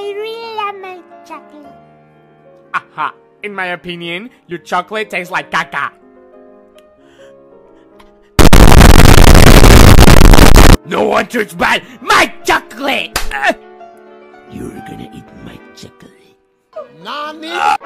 I really love my chocolate. Aha! In my opinion, your chocolate tastes like caca. No one touch my my chocolate. You're gonna eat my chocolate. Nani?